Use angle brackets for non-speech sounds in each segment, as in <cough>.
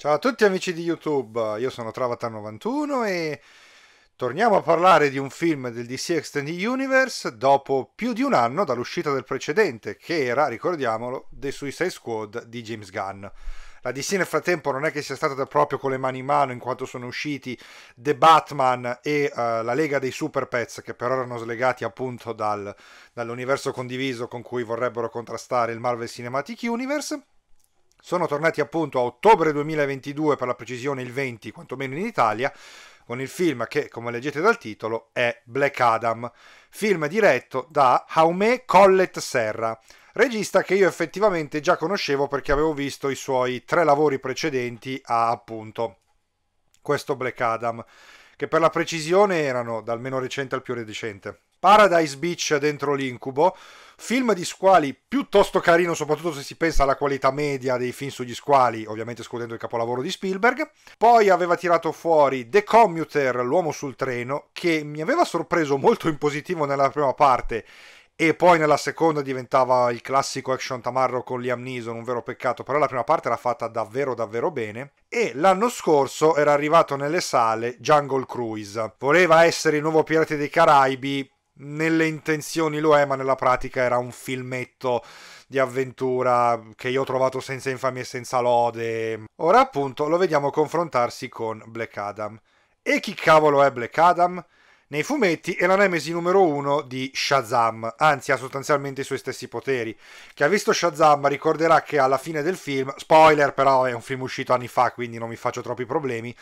Ciao a tutti amici di YouTube, io sono Travatar91 e torniamo a parlare di un film del DC Extended Universe dopo più di un anno dall'uscita del precedente, che era, ricordiamolo, The Suicide Squad di James Gunn. La DC nel frattempo non è che sia stata proprio con le mani in mano in quanto sono usciti The Batman e uh, la Lega dei Super Pets che però erano slegati appunto dal, dall'universo condiviso con cui vorrebbero contrastare il Marvel Cinematic Universe sono tornati appunto a ottobre 2022, per la precisione il 20, quantomeno in Italia, con il film che, come leggete dal titolo, è Black Adam, film diretto da Jaume Collet Serra, regista che io effettivamente già conoscevo perché avevo visto i suoi tre lavori precedenti a appunto questo Black Adam, che per la precisione erano dal meno recente al più recente. Paradise Beach dentro l'incubo, film di squali piuttosto carino, soprattutto se si pensa alla qualità media dei film sugli squali, ovviamente escludendo il capolavoro di Spielberg. Poi aveva tirato fuori The Commuter, l'uomo sul treno, che mi aveva sorpreso molto in positivo nella prima parte e poi nella seconda diventava il classico action tamarro con Liam Neeson, un vero peccato, però la prima parte era fatta davvero davvero bene e l'anno scorso era arrivato nelle sale Jungle Cruise. Voleva essere il nuovo Pirati dei Caraibi, nelle intenzioni lo è, ma nella pratica era un filmetto di avventura che io ho trovato senza infamia e senza lode. Ora appunto lo vediamo confrontarsi con Black Adam. E chi cavolo è Black Adam? Nei fumetti è la nemesi numero uno di Shazam, anzi ha sostanzialmente i suoi stessi poteri. Chi ha visto Shazam ricorderà che alla fine del film, spoiler però è un film uscito anni fa quindi non mi faccio troppi problemi,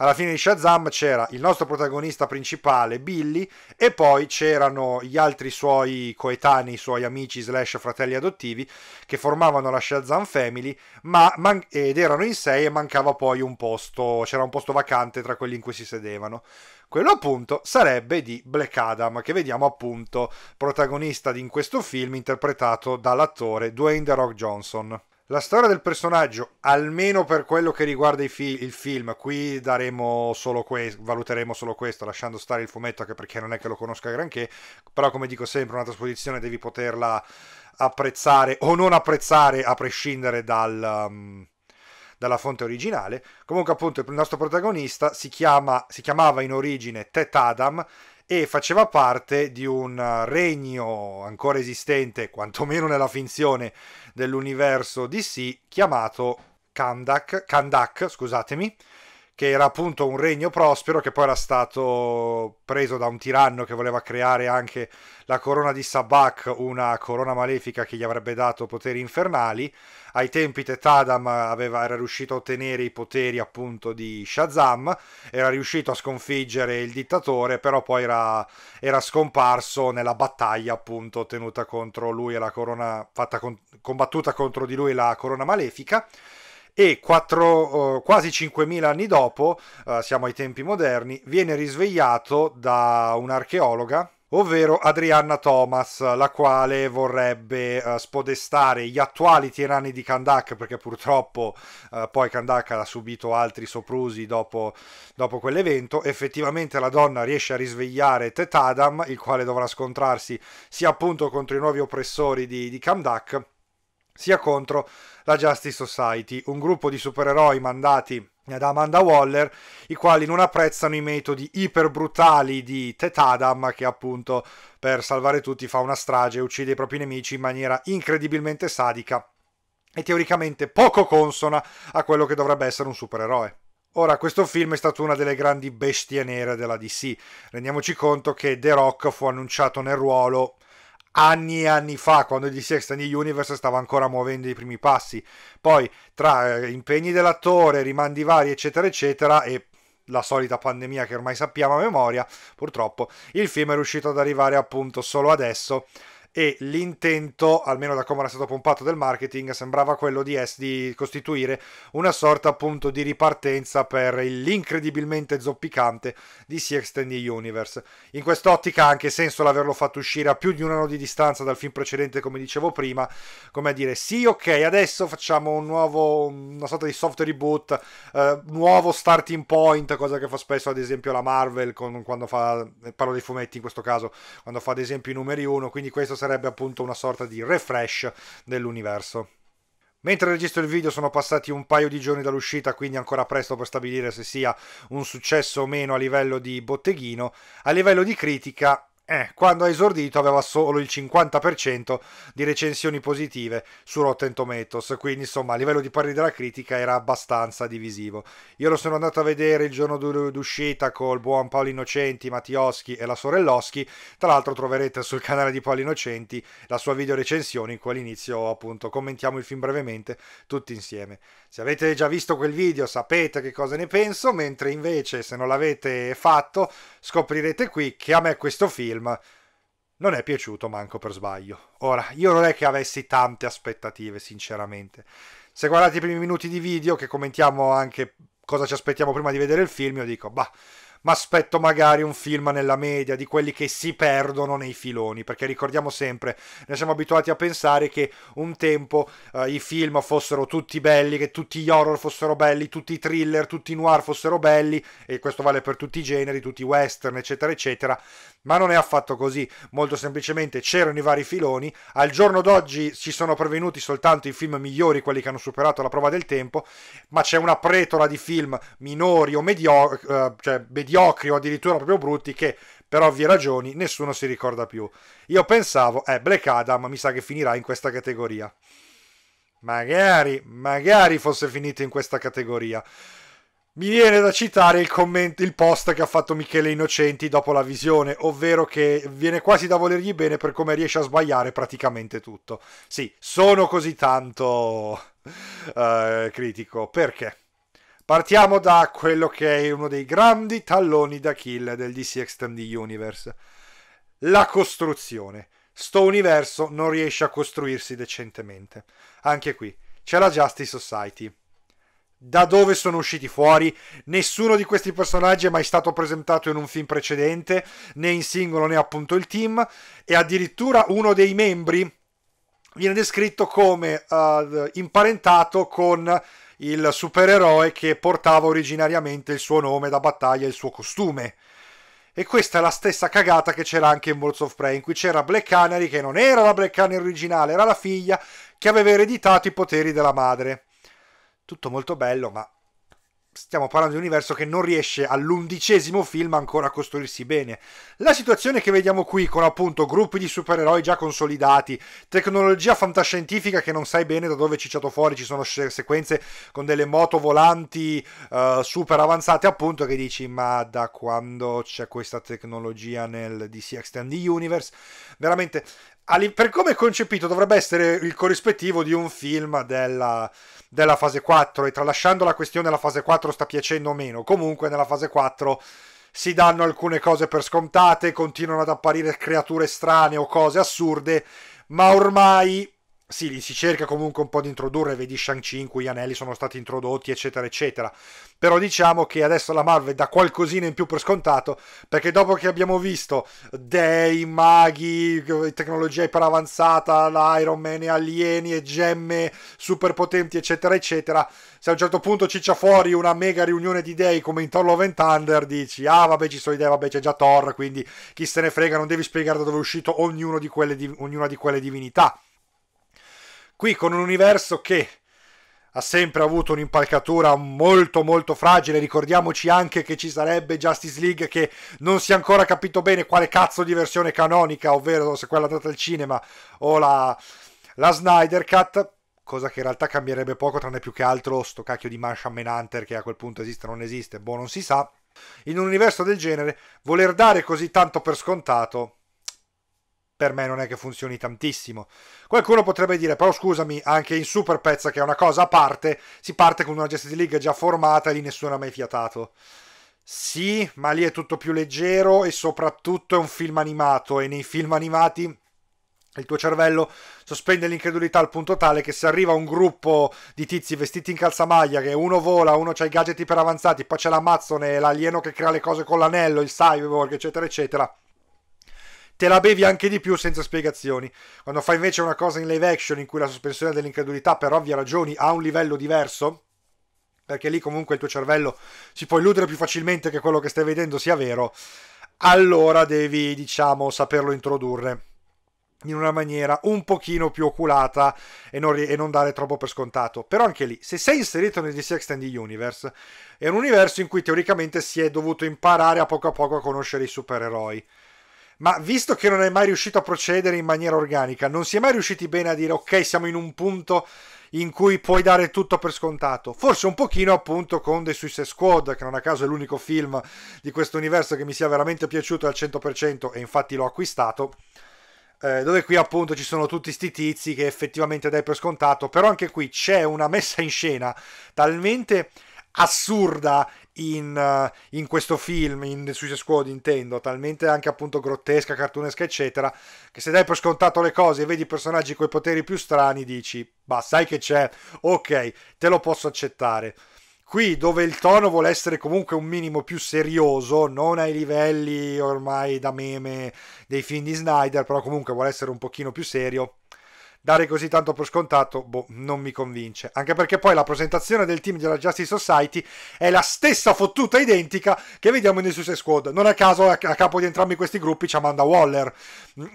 alla fine di Shazam c'era il nostro protagonista principale Billy e poi c'erano gli altri suoi coetanei, i suoi amici slash fratelli adottivi che formavano la Shazam Family ma man- ed erano in sei e mancava poi un posto, c'era un posto vacante tra quelli in cui si sedevano. Quello appunto sarebbe di Black Adam, che vediamo appunto protagonista in questo film interpretato dall'attore Dwayne The Rock Johnson. La storia del personaggio, almeno per quello che riguarda fi- il film, qui daremo solo que- valuteremo solo questo, lasciando stare il fumetto anche perché non è che lo conosca granché, però come dico sempre una trasposizione devi poterla apprezzare o non apprezzare a prescindere dal... Um, dalla fonte originale. Comunque, appunto, il nostro protagonista si, chiama, si chiamava in origine Tet Adam e faceva parte di un regno ancora esistente, quantomeno nella finzione dell'universo DC, chiamato Kandak, Kandak scusatemi, che era appunto un regno prospero che poi era stato preso da un tiranno che voleva creare anche la corona di Sabak, una corona malefica che gli avrebbe dato poteri infernali. Ai tempi Tetadam aveva, era riuscito a ottenere i poteri appunto di Shazam, era riuscito a sconfiggere il dittatore, però poi era, era scomparso nella battaglia appunto tenuta contro lui e la corona, fatta con, combattuta contro di lui la corona malefica e 4, uh, quasi 5.000 anni dopo, uh, siamo ai tempi moderni, viene risvegliato da un'archeologa ovvero Adrianna Thomas, la quale vorrebbe uh, spodestare gli attuali tiranni di Kandak, perché purtroppo uh, poi Kandak ha subito altri soprusi dopo, dopo, quell'evento. Effettivamente la donna riesce a risvegliare Tetadam, il quale dovrà scontrarsi sia appunto contro i nuovi oppressori di, di Kandak, sia contro la Justice Society, un gruppo di supereroi mandati da Amanda Waller, i quali non apprezzano i metodi iper brutali di Tet Adam, che appunto per salvare tutti fa una strage e uccide i propri nemici in maniera incredibilmente sadica e teoricamente poco consona a quello che dovrebbe essere un supereroe. Ora, questo film è stato una delle grandi bestie nere della DC. Rendiamoci conto che The Rock fu annunciato nel ruolo anni e anni fa, quando il DC Extended Universe stava ancora muovendo i primi passi. Poi, tra eh, impegni dell'attore, rimandi vari, eccetera, eccetera, e la solita pandemia che ormai sappiamo a memoria, purtroppo, il film è riuscito ad arrivare appunto solo adesso e l'intento, almeno da come era stato pompato del marketing, sembrava quello di, es- di costituire una sorta appunto di ripartenza per l'incredibilmente zoppicante DC Extended Universe. In quest'ottica ha anche senso l'averlo fatto uscire a più di un anno di distanza dal film precedente, come dicevo prima, come a dire sì, ok, adesso facciamo un nuovo, una sorta di soft reboot, eh, nuovo starting point, cosa che fa spesso ad esempio la Marvel con, quando fa, parlo dei fumetti in questo caso, quando fa ad esempio i numeri 1, quindi questo sarebbe appunto una sorta di refresh dell'universo. Mentre registro il video sono passati un paio di giorni dall'uscita, quindi ancora presto per stabilire se sia un successo o meno a livello di botteghino. A livello di critica eh, quando ha esordito aveva solo il 50% di recensioni positive su Rotten Tomatoes, quindi insomma a livello di pareri della critica era abbastanza divisivo. Io lo sono andato a vedere il giorno d'uscita col buon Paolo Innocenti, Mattioschi e la Sorelloschi, tra l'altro troverete sul canale di Paolo Innocenti la sua video recensione in cui all'inizio appunto commentiamo il film brevemente tutti insieme. Se avete già visto quel video sapete che cosa ne penso, mentre invece se non l'avete fatto scoprirete qui che a me questo film non è piaciuto manco per sbaglio. Ora, io non è che avessi tante aspettative, sinceramente. Se guardate i primi minuti di video, che commentiamo anche cosa ci aspettiamo prima di vedere il film, io dico, bah, ma aspetto magari un film nella media di quelli che si perdono nei filoni, perché ricordiamo sempre, noi siamo abituati a pensare che un tempo uh, i film fossero tutti belli, che tutti gli horror fossero belli, tutti i thriller, tutti i noir fossero belli, e questo vale per tutti i generi, tutti i western, eccetera, eccetera, ma non è affatto così, molto semplicemente c'erano i vari filoni, al giorno d'oggi ci sono pervenuti soltanto i film migliori, quelli che hanno superato la prova del tempo, ma c'è una pretola di film minori o mediocri, uh, cioè mediocri o addirittura proprio brutti che per ovvie ragioni nessuno si ricorda più. Io pensavo, eh, Black Adam mi sa che finirà in questa categoria. Magari, magari fosse finito in questa categoria. Mi viene da citare il, commento, il post che ha fatto Michele Innocenti dopo la visione, ovvero che viene quasi da volergli bene per come riesce a sbagliare praticamente tutto. Sì, sono così tanto uh, <laughs> critico. Perché? Partiamo da quello che è uno dei grandi talloni da kill del DC Extended Universe. La costruzione. Sto universo non riesce a costruirsi decentemente. Anche qui c'è la Justice Society. Da dove sono usciti fuori? Nessuno di questi personaggi è mai stato presentato in un film precedente, né in singolo né appunto il team, e addirittura uno dei membri viene descritto come uh, imparentato con il supereroe che portava originariamente il suo nome da battaglia e il suo costume. E questa è la stessa cagata che c'era anche in Birds of Prey, in cui c'era Black Canary, che non era la Black Canary originale, era la figlia che aveva ereditato i poteri della madre. Tutto molto bello, ma stiamo parlando di un universo che non riesce all'undicesimo film ancora a costruirsi bene. La situazione che vediamo qui con appunto gruppi di supereroi già consolidati, tecnologia fantascientifica che non sai bene da dove è cicciato fuori, ci sono sequenze con delle moto volanti uh, super avanzate appunto che dici ma da quando c'è questa tecnologia nel DC Extended Universe? Veramente per come è concepito dovrebbe essere il corrispettivo di un film della, della fase 4 e tralasciando la questione della fase 4 sta piacendo o meno, comunque nella fase 4 si danno alcune cose per scontate, continuano ad apparire creature strane o cose assurde, ma ormai sì, li si cerca comunque un po' di introdurre, vedi Shang-Chi in cui gli anelli sono stati introdotti, eccetera, eccetera. Però diciamo che adesso la Marvel dà qualcosina in più per scontato, perché dopo che abbiamo visto dei maghi, tecnologia iperavanzata, l'Iron Man e alieni e gemme super potenti, eccetera, eccetera, se a un certo punto ciccia fuori una mega riunione di dei come in Thor Love and Thunder, dici, ah vabbè ci sono idee, vabbè c'è già Thor, quindi chi se ne frega, non devi spiegare da dove è uscito di quelle, ognuna di quelle divinità Qui con un universo che ha sempre avuto un'impalcatura molto molto fragile. Ricordiamoci anche che ci sarebbe Justice League che non si è ancora capito bene quale cazzo di versione canonica, ovvero se quella data al cinema o la, la Snyder Cut. Cosa che in realtà cambierebbe poco, tranne più che altro sto cacchio di Martian Manhunter che a quel punto esiste o non esiste, boh, non si sa. In un universo del genere, voler dare così tanto per scontato per me non è che funzioni tantissimo. Qualcuno potrebbe dire, però scusami, anche in Super Pezza, che è una cosa a parte, si parte con una Justice League già formata e lì nessuno ha mai fiatato. Sì, ma lì è tutto più leggero e soprattutto è un film animato e nei film animati il tuo cervello sospende l'incredulità al punto tale che se arriva un gruppo di tizi vestiti in calzamaglia che uno vola, uno ha i gadget iper avanzati, poi c'è l'Amazzone, l'alieno che crea le cose con l'anello, il cyborg, eccetera, eccetera te la bevi anche di più senza spiegazioni. Quando fai invece una cosa in live action in cui la sospensione dell'incredulità per ovvie ragioni ha un livello diverso, perché lì comunque il tuo cervello si può illudere più facilmente che quello che stai vedendo sia vero, allora devi, diciamo, saperlo introdurre. in una maniera un pochino più oculata e non, e non, dare troppo per scontato. Però anche lì, se sei inserito nel DC Extended Universe, è un universo in cui teoricamente si è dovuto imparare a poco a poco a conoscere i supereroi. Ma visto che non è mai riuscito a procedere in maniera organica, non si è mai riusciti bene a dire ok, siamo in un punto in cui puoi dare tutto per scontato. Forse un pochino appunto con The Suicide Squad, che non a caso è l'unico film di questo universo che mi sia veramente piaciuto al 100% e infatti l'ho acquistato eh, dove qui appunto ci sono tutti sti tizi che effettivamente dai per scontato, però anche qui c'è una messa in scena talmente assurda in, uh, in, questo film, in Suicide Squad intendo, talmente anche appunto grottesca, cartunesca eccetera, che se dai per scontato le cose e vedi personaggi con i poteri più strani dici, ma sai che c'è, ok, te lo posso accettare. Qui dove il tono vuole essere comunque un minimo più serioso, non ai livelli ormai da meme dei film di Snyder, però comunque vuole essere un pochino più serio, dare così tanto per scontato, boh, non mi convince. Anche perché poi la presentazione del team della Justice Society è la stessa fottuta identica che vediamo in Suicide Squad. Non a caso a capo di entrambi questi gruppi c'è Amanda Waller,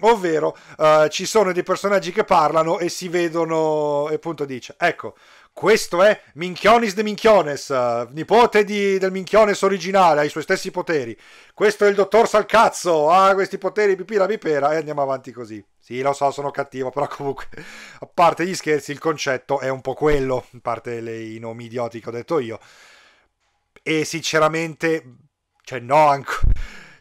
ovvero uh, ci sono dei personaggi che parlano e si vedono e appunto dice, ecco, questo è Minchionis de Minchiones, nipote di, del Minchiones originale, ha i suoi stessi poteri. Questo è il dottor Salcazzo, ha questi poteri pipì la bipera e andiamo avanti così. Sì, lo so, sono cattivo, <laughs> però comunque, a parte gli scherzi, il concetto è un po' quello, a parte le, i nomi idioti che ho detto io. E sinceramente, cioè no, ancora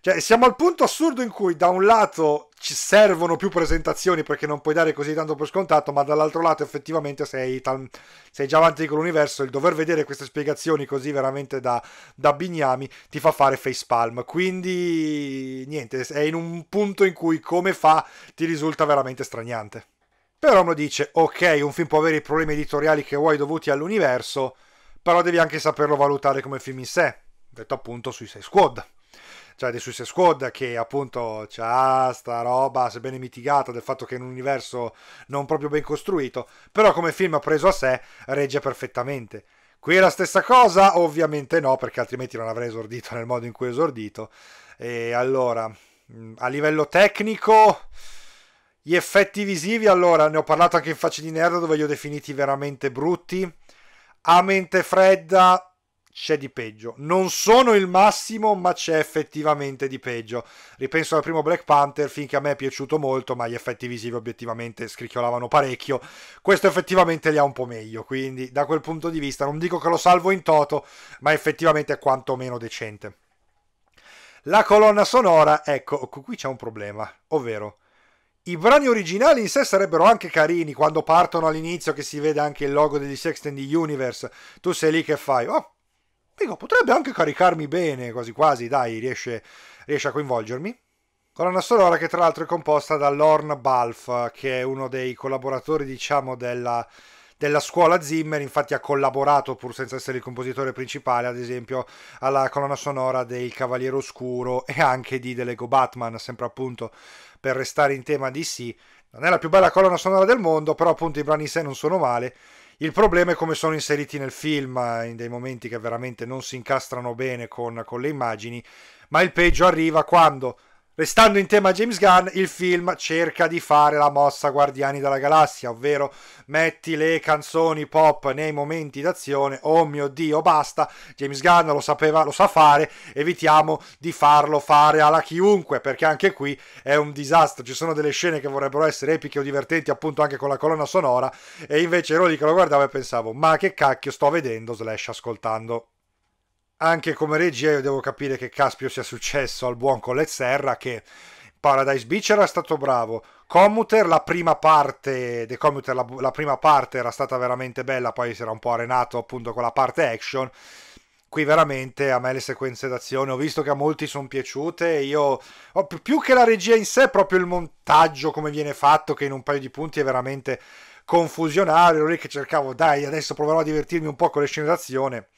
cioè, siamo al punto assurdo in cui da un lato ci servono più presentazioni perché non puoi dare così tanto per scontato, ma dall'altro lato effettivamente sei, tal- sei già avanti con l'universo, il dover vedere queste spiegazioni così veramente da, da bignami ti fa fare facepalm. Quindi niente, è in un punto in cui come fa ti risulta veramente straniante. Però uno dice, ok, un film può avere i problemi editoriali che vuoi dovuti all'universo, però devi anche saperlo valutare come film in sé. Detto appunto sui 6 Squad cioè The Suicide Squad che appunto ha sta roba sebbene mitigata del fatto che è un universo non proprio ben costruito però come film preso a sé regge perfettamente. Qui è la stessa cosa? Ovviamente no perché altrimenti non avrei esordito nel modo in cui ho esordito. E allora mm, a livello tecnico gli effetti visivi allora ne ho parlato anche in Facce di Nerd dove li ho definiti veramente brutti. A mente fredda c'è di peggio. Non sono il massimo, ma c'è effettivamente di peggio. Ripenso al primo Black Panther, finché a me è piaciuto molto, ma gli effetti visivi obiettivamente scricchiolavano parecchio. Questo effettivamente li ha un po' meglio, quindi da quel punto di vista non dico che lo salvo in toto, ma effettivamente è quantomeno decente. La colonna sonora, ecco, qui c'è un problema, ovvero i brani originali in sé sarebbero anche carini quando partono all'inizio che si vede anche il logo degli Sextendi Universe. Tu sei lì che fai, oh, Dico, potrebbe anche caricarmi bene, quasi quasi, dai, riesce, riesce a coinvolgermi. Colonna sonora che tra l'altro è composta da Lorne Balf, che è uno dei collaboratori, diciamo, della, della scuola Zimmer, infatti ha collaborato, pur senza essere il compositore principale, ad esempio, alla colonna sonora del Cavaliere Oscuro e anche di The Lego Batman, sempre appunto per restare in tema DC. Non è la più bella colonna sonora del mondo, però appunto i brani in sé non sono male il problema è come sono inseriti nel film, eh, in dei momenti che veramente non si incastrano bene con, con le immagini, ma il peggio arriva quando Restando in tema James Gunn, il film cerca di fare la mossa Guardiani della Galassia, ovvero metti le canzoni pop nei momenti d'azione. Oh mio dio, basta. James Gunn lo sapeva, lo sa fare. Evitiamo di farlo fare alla chiunque, perché anche qui è un disastro. Ci sono delle scene che vorrebbero essere epiche o divertenti, appunto anche con la colonna sonora, e invece ero lì che lo guardavo e pensavo: ma che cacchio sto vedendo slash ascoltando anche come regia io devo capire che caspio sia successo al buon Collet Serra che Paradise Beach era stato bravo. Commuter la prima parte The Commuter la, la prima parte era stata veramente bella poi si era un po' arenato appunto con la parte action. Qui veramente a me le sequenze d'azione ho visto che a molti sono piaciute io oh, più che la regia in sé proprio il montaggio come viene fatto che in un paio di punti è veramente confusionario lì che cercavo dai adesso proverò a divertirmi un po' con le scene d'azione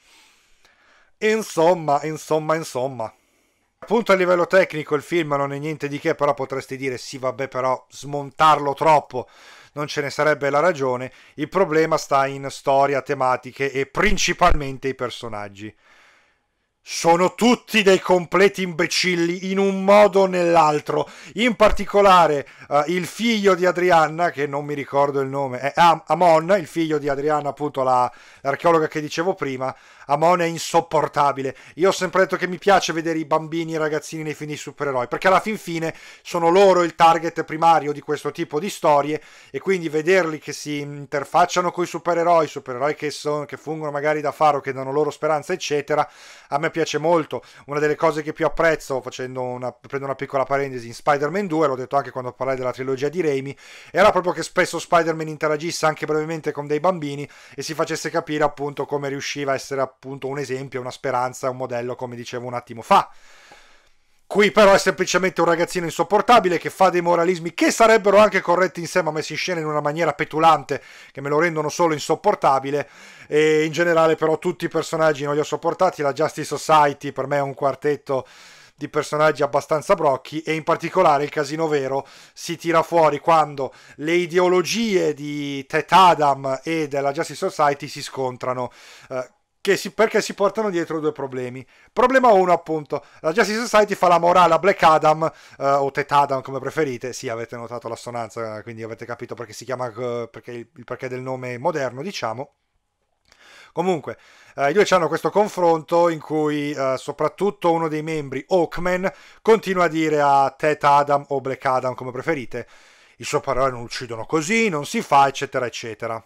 Insomma, insomma, insomma. Appunto a livello tecnico il film non è niente di che, però potresti dire sì, vabbè, però smontarlo troppo non ce ne sarebbe la ragione. Il problema sta in storia, tematiche e principalmente i personaggi. sono tutti dei completi imbecilli in un modo o nell'altro. In particolare uh, il figlio di Adrianna, che non mi ricordo il nome, è Am- Amon, il figlio di Adrianna, appunto la, l'archeologa che dicevo prima. Amon è insopportabile. Io ho sempre detto che mi piace vedere i bambini e i ragazzini nei film di supereroi, perché alla fin fine sono loro il target primario di questo tipo di storie e quindi vederli che si interfacciano con i supereroi, supereroi che, son, che fungono magari da faro, che danno loro speranza, eccetera, a me piace molto. Una delle cose che più apprezzo, facendo una, prendo una piccola parentesi, in Spider-Man 2, l'ho detto anche quando parlai della trilogia di Raimi, era proprio che spesso Spider-Man interagisse anche brevemente con dei bambini e si facesse capire appunto come riusciva a essere appunto un esempio, una speranza, un modello, come dicevo un attimo fa. Qui però è semplicemente un ragazzino insopportabile che fa dei moralismi che sarebbero anche corretti in sé ma messi in scena in una maniera petulante che me lo rendono solo insopportabile e in generale però tutti i personaggi non li ho sopportati, la Justice Society per me è un quartetto di personaggi abbastanza brocchi e in particolare il casino vero si tira fuori quando le ideologie di Tet Adam e della Justice Society si scontrano. Eh, si, perché si portano dietro due problemi. Problema 1, appunto, la Justice Society fa la morale a Black Adam, eh, o Tet Adam come preferite, sì, avete notato l'assonanza, quindi avete capito perché si chiama, uh, perché il, perché del nome moderno, diciamo. Comunque, eh, i due hanno questo confronto in cui eh, soprattutto uno dei membri, Hawkman, continua a dire a Tet Adam o Black Adam come preferite, i supereroi non uccidono così, non si fa, eccetera, eccetera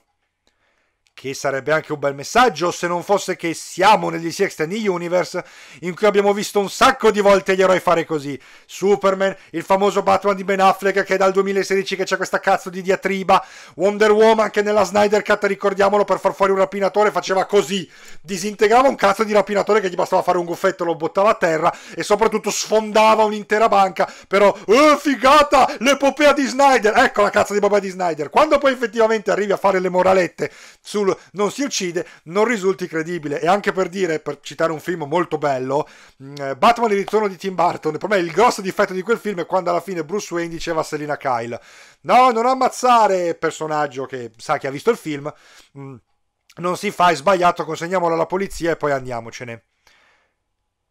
che sarebbe anche un bel messaggio se non fosse che siamo negli DC Extended Universe in cui abbiamo visto un sacco di volte gli eroi fare così. Superman, il famoso Batman di Ben Affleck che è dal 2016 che c'è questa cazzo di diatriba, Wonder Woman che nella Snyder Cut, ricordiamolo, per far fuori un rapinatore faceva così, disintegrava un cazzo di rapinatore che gli bastava fare un goffetto, lo buttava a terra e soprattutto sfondava un'intera banca, però, oh figata, l'epopea di Snyder, ecco la cazzo di epopea di Snyder. Quando poi effettivamente arrivi a fare le moralette su sul non si uccide non risulti credibile. E anche per dire, per citare un film molto bello, mm, eh, Batman il ritorno di Tim Burton, per me il grosso difetto di quel film è quando alla fine Bruce Wayne diceva a Selina Kyle, no, non ammazzare, personaggio che sa che ha visto il film, mm, non si fa, è sbagliato, consegniamolo alla polizia e poi andiamocene.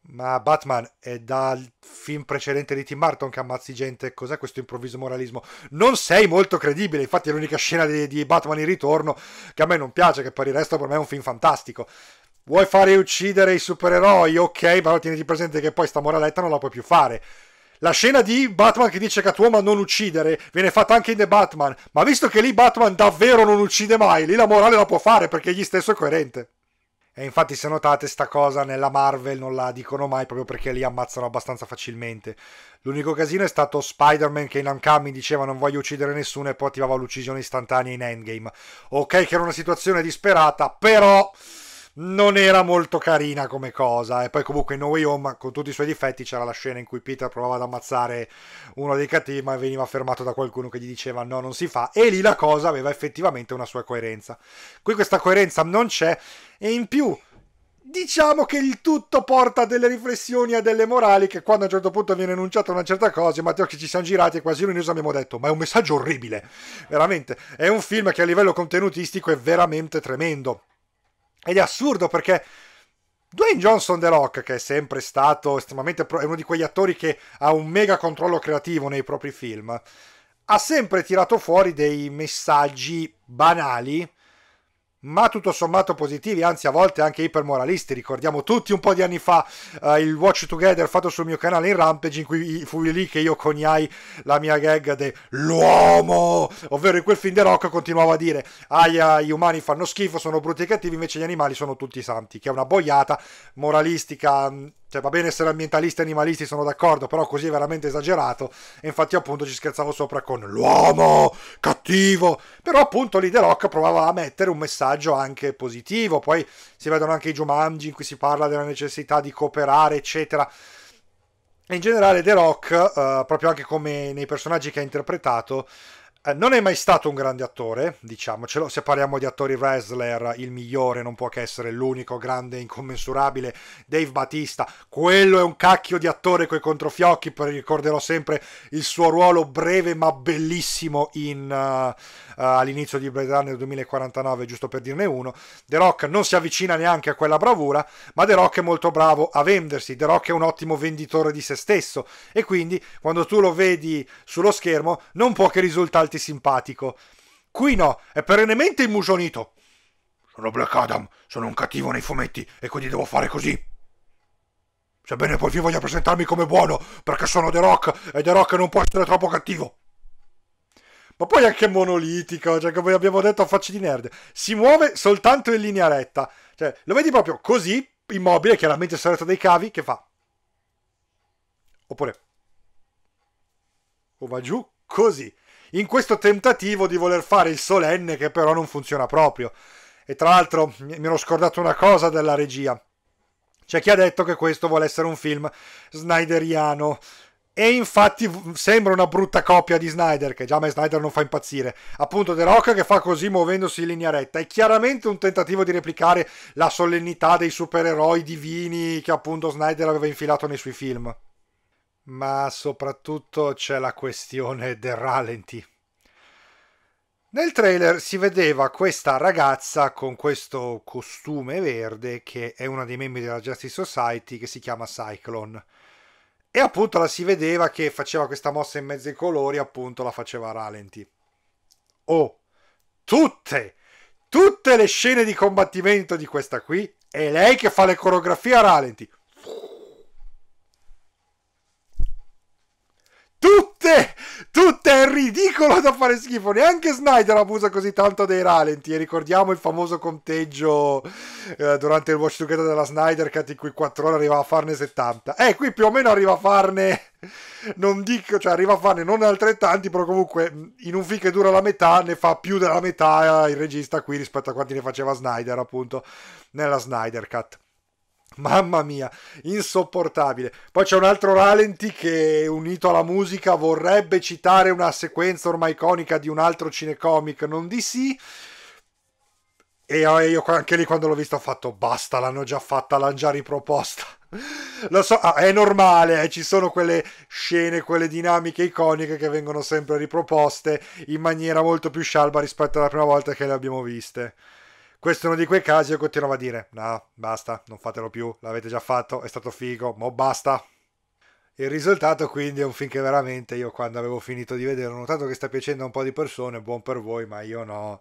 Ma Batman è dal film precedente di Tim Burton che ammazzi gente. Cos'è questo improvviso moralismo? Non sei molto credibile. Infatti, è l'unica scena di, di, Batman in ritorno che a me non piace. Che per il resto per me è un film fantastico. Vuoi fare uccidere i supereroi? Ok, però tieniti presente che poi sta moraletta non la puoi più fare. La scena di Batman che dice Catwoman non uccidere viene fatta anche in The Batman. Ma visto che lì Batman davvero non uccide mai, lì la morale la può fare perché egli stesso è coerente. E infatti se notate sta cosa nella Marvel non la dicono mai proprio perché li ammazzano abbastanza facilmente. L'unico casino è stato Spider-Man che in Uncoming diceva non voglio uccidere nessuno e poi attivava l'uccisione istantanea in Endgame. Ok che era una situazione disperata, però non era molto carina come cosa. E poi comunque in No Way Home, con tutti i suoi difetti, c'era la scena in cui Peter provava ad ammazzare uno dei cattivi, ma veniva fermato da qualcuno che gli diceva no, non si fa. E lì la cosa aveva effettivamente una sua coerenza. Qui questa coerenza non c'è, e in più diciamo che il tutto porta a delle riflessioni e a delle morali che quando a un certo punto viene enunciata una certa cosa, Matteo che ci siamo girati e quasi noi abbiamo detto ma è un messaggio orribile, veramente, è un film che a livello contenutistico è veramente tremendo. Ed è assurdo perché Dwayne Johnson The Rock, che è sempre stato estremamente pro- è uno di quegli attori che ha un mega controllo creativo nei propri film, ha sempre tirato fuori dei messaggi banali ma tutto sommato positivi, anzi a volte anche ipermoralisti. Ricordiamo tutti un po' di anni fa uh, il Watch Together fatto sul mio canale in Rampage, in cui fu lì che io coniai la mia gag dell'uomo, ovvero in quel film The Rock continuavo a dire aia, gli umani fanno schifo, sono brutti e cattivi, invece gli animali sono tutti santi, che è una boiata moralistica cioè, va bene essere ambientalisti e animalisti, sono d'accordo, però così è veramente esagerato. E infatti, appunto, ci scherzavo sopra con l'uomo cattivo. Però, appunto, lì The Rock provava a mettere un messaggio anche positivo. Poi si vedono anche i Jumanji in cui si parla della necessità di cooperare, eccetera. E in generale, The Rock, uh, proprio anche come nei personaggi che ha interpretato, Eh, non è mai stato un grande attore, diciamocelo, se parliamo di attori wrestler, il migliore non può che essere l'unico grande incommensurabile, Dave Batista. Quello è un cacchio di attore coi controfiocchi, ricorderò sempre il suo ruolo breve ma bellissimo in, uh, uh, all'inizio di Blade Runner 2049, giusto per dirne uno. The Rock non si avvicina neanche a quella bravura, ma The Rock è molto bravo a vendersi, The Rock è un ottimo venditore di se stesso e quindi quando tu lo vedi sullo schermo non può che risultare farti simpatico. Qui no, è perennemente immusonito. Sono Black Adam, sono un cattivo nei fumetti e quindi devo fare così. Sebbene poi vi voglia presentarmi come buono, perché sono The Rock e The Rock non può essere troppo cattivo. Ma poi anche monolitico, cioè come abbiamo detto a facce di nerd, si muove soltanto in linea retta. Cioè, lo vedi proprio così, immobile, chiaramente serrato dei cavi, che fa. Oppure... O va giù così in questo tentativo di voler fare il solenne che però non funziona proprio. E tra l'altro mi ero scordato una cosa della regia. C'è chi ha detto che questo vuole essere un film snyderiano. E infatti sembra una brutta copia di Snyder, che già me Snyder non fa impazzire. Appunto, The Rock che fa così muovendosi in linea retta. È chiaramente un tentativo di replicare la solennità dei supereroi divini che appunto Snyder aveva infilato nei suoi film ma soprattutto c'è la questione del ralenti. Nel trailer si vedeva questa ragazza con questo costume verde che è una dei membri della Justice Society che si chiama Cyclone. E appunto la si vedeva che faceva questa mossa in mezzo ai colori, appunto la faceva ralenti. Oh, tutte, tutte le scene di combattimento di questa qui è lei che fa le coreografie a ralenti. Tutte, tutte è ridicolo da fare schifo. Neanche Snyder abusa così tanto dei ralenti. E ricordiamo il famoso conteggio eh, durante il Watch Together della Snyder Cut in cui 4 ore arriva a farne 70. Eh, qui più o meno arriva a farne. Non dico, cioè arriva a farne non altrettanti, però comunque in un film che dura la metà ne fa più della metà il regista qui rispetto a quanti ne faceva Snyder, appunto, nella Snyder Cut. Mamma mia, insopportabile. Poi c'è un altro ralenti che, unito alla musica, vorrebbe citare una sequenza ormai iconica di un altro cinecomic, non di sì. E io anche lì quando l'ho visto ho fatto basta, l'hanno già fatta, l'hanno già riproposta. <laughs> Lo so, ah, è normale, eh, ci sono quelle scene, quelle dinamiche iconiche che vengono sempre riproposte in maniera molto più scialba rispetto alla prima volta che le abbiamo viste. Questo è uno di quei casi, io continuavo a dire, no, basta, non fatelo più, l'avete già fatto, è stato figo, mo basta. Il risultato quindi è un film che veramente io quando avevo finito di vedere ho notato che sta piacendo a un po' di persone, buon per voi, ma io no,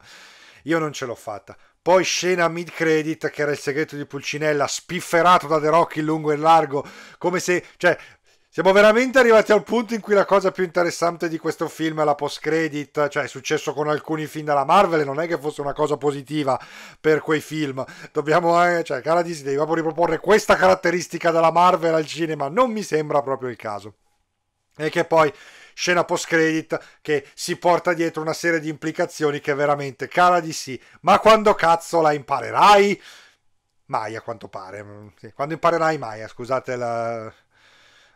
io non ce l'ho fatta. Poi scena mid credit che era il segreto di Pulcinella, spifferato da The Rock in lungo e largo, come se, cioè, siamo veramente arrivati al punto in cui la cosa più interessante di questo film è la post credit, cioè è successo con alcuni film della Marvel, non è che fosse una cosa positiva per quei film. Dobbiamo, eh, cioè, cara Disney, proprio riproporre questa caratteristica della Marvel al cinema, non mi sembra proprio il caso. E che poi scena post credit che si porta dietro una serie di implicazioni che veramente, cara di sì, ma quando cazzo la imparerai? Mai a quanto pare. Quando imparerai mai, scusate la eh,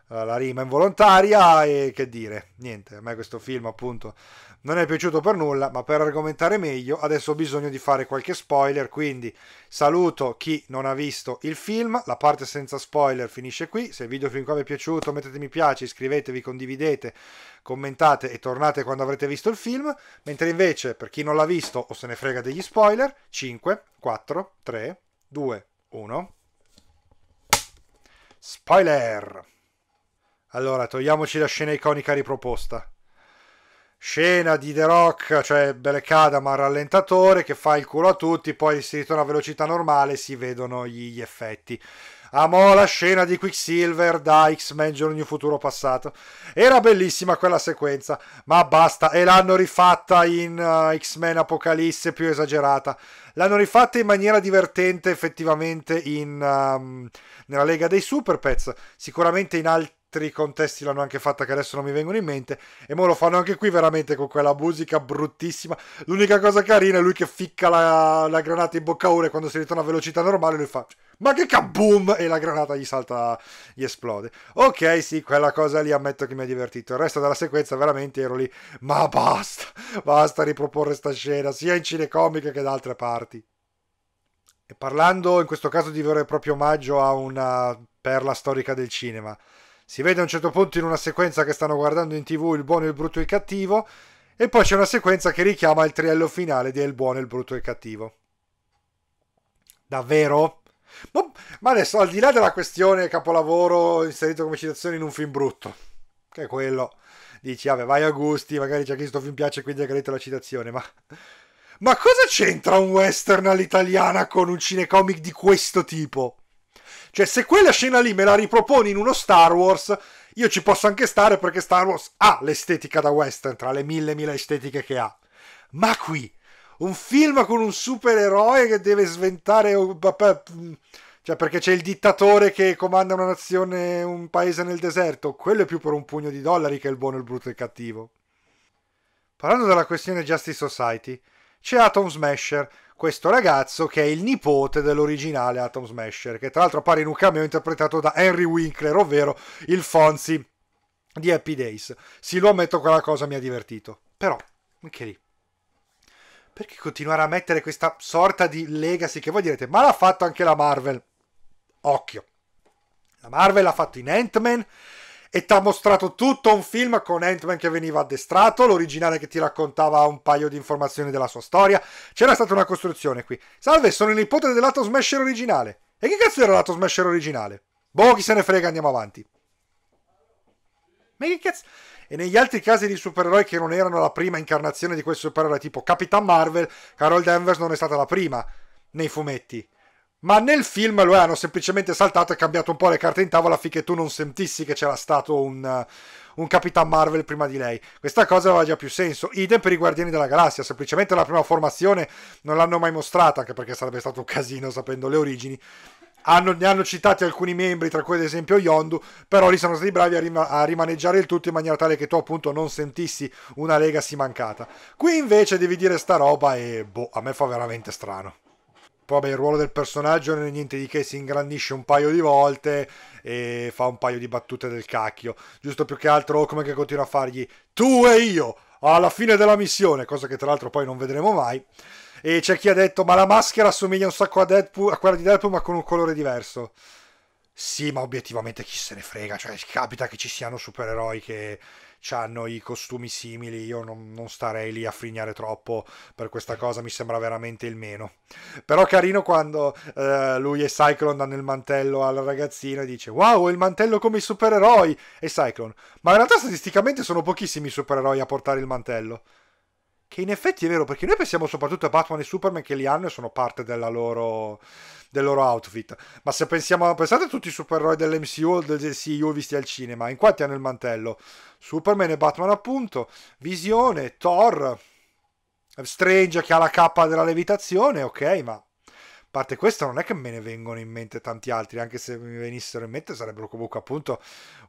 la rima involontaria e che dire, niente, a me questo film appunto non è piaciuto per nulla, ma per argomentare meglio adesso ho bisogno di fare qualche spoiler, quindi saluto chi non ha visto il film, la parte senza spoiler finisce qui, se il video fin qua vi è piaciuto mettete mi piace, iscrivetevi, condividete, commentate e tornate quando avrete visto il film, mentre invece per chi non l'ha visto o se ne frega degli spoiler, 5, 4, 3, 2, 1... Spoiler! Allora, togliamoci la scena iconica riproposta. Scena di The Rock, cioè Black Adam al rallentatore che fa il culo a tutti, poi si ritorna a velocità normale e si vedono gli, effetti. Amo la scena di Quicksilver da X-Men Giorno New Futuro passato. Era bellissima quella sequenza, ma basta. E l'hanno rifatta in uh, X-Men Apocalisse più esagerata. L'hanno rifatta in maniera divertente effettivamente in, um, nella Lega dei Super Pets. Sicuramente in altri altri contesti l'hanno anche fatta che adesso non mi vengono in mente e mo lo fanno anche qui veramente con quella musica bruttissima. L'unica cosa carina è lui che ficca la, la granata in bocca a uno e quando si ritorna a velocità normale lui fa ma che kaboom e la granata gli salta gli esplode. Ok sì quella cosa lì ammetto che mi ha divertito. Il resto della sequenza veramente ero lì ma basta basta riproporre sta scena sia in cinecomiche che da altre parti. E parlando in questo caso di vero e proprio omaggio a una perla storica del cinema, si vede a un certo punto in una sequenza che stanno guardando in tv il buono, il brutto e il cattivo, e poi c'è una sequenza che richiama il triello finale di Il buono, il brutto e il cattivo. Davvero? Ma adesso, al di là della questione capolavoro inserito come citazione in un film brutto, che è quello, dici, vabbè, vai a gusti, magari c'è chi questo film piace, quindi ha gradito la citazione, ma ma cosa c'entra un western all'italiana con un cinecomic di questo tipo? Cioè, se quella scena lì me la riproponi in uno Star Wars, io ci posso anche stare perché Star Wars ha l'estetica da western tra le mille mila estetiche che ha. Ma qui, un film con un supereroe che deve sventare... Cioè, perché c'è il dittatore che comanda una nazione, un paese nel deserto. Quello è più per un pugno di dollari che il buono, il brutto e il cattivo. Parlando della questione Justice Society, c'è Atom Smasher, questo ragazzo che è il nipote dell'originale Atom Smasher, che tra l'altro appare in un cameo interpretato da Henry Winkler, ovvero il Fonzi di Happy Days. Sì, lo ammetto, quella cosa mi ha divertito. Però, anche lì. Perché continuare a mettere questa sorta di legacy che voi direte, ma l'ha fatto anche la Marvel? Occhio. La Marvel l'ha fatto in Ant-Man e ti ha mostrato tutto un film con Ant-Man che veniva addestrato, l'originale che ti raccontava un paio di informazioni della sua storia. C'era stata una costruzione qui. Salve, sono il nipote dell'Ato Smasher originale. E che cazzo era l'Ato Smasher originale? Boh, chi se ne frega, andiamo avanti. Ma che cazzo... E negli altri casi di supereroi che non erano la prima incarnazione di quel supereroe, tipo Capitan Marvel, Carol Danvers non è stata la prima nei fumetti. Ma nel film lo hanno semplicemente saltato e cambiato un po' le carte in tavola affinché tu non sentissi che c'era stato un, uh, un Capitan Marvel prima di lei. Questa cosa aveva già più senso. Idem per i Guardiani della Galassia, semplicemente la prima formazione non l'hanno mai mostrata, anche perché sarebbe stato un casino sapendo le origini. Hanno, ne hanno citati alcuni membri, tra cui ad esempio Yondu, però lì sono stati bravi a, rima, a, rimaneggiare il tutto in maniera tale che tu appunto non sentissi una legacy mancata. Qui invece devi dire sta roba e boh, a me fa veramente strano. Poi vabbè, il ruolo del personaggio non è niente di che, si ingrandisce un paio di volte e fa un paio di battute del cacchio. Giusto più che altro come che continua a fargli tu e io alla fine della missione, cosa che tra l'altro poi non vedremo mai. E c'è chi ha detto ma la maschera assomiglia un sacco a, Deadpool, a quella di Deadpool ma con un colore diverso. Sì, ma obiettivamente chi se ne frega, cioè capita che ci siano supereroi che hanno i costumi simili, io non, non, starei lì a frignare troppo per questa cosa, mi sembra veramente il meno. Però carino quando eh, lui e Cyclone danno il mantello al ragazzino e dice wow, il mantello come i supereroi! E Cyclone, ma in realtà statisticamente sono pochissimi i supereroi a portare il mantello. Che in effetti è vero, perché noi pensiamo soprattutto a Batman e Superman che li hanno e sono parte loro del loro outfit. Ma se pensiamo, pensate a tutti i supereroi dell'MCU o del DCU visti al cinema, in quanti hanno il mantello? Superman e Batman appunto, Visione, Thor, Strange che ha la cappa della levitazione, ok, ma a parte questo non è che me ne vengono in mente tanti altri, anche se mi venissero in mente sarebbero comunque appunto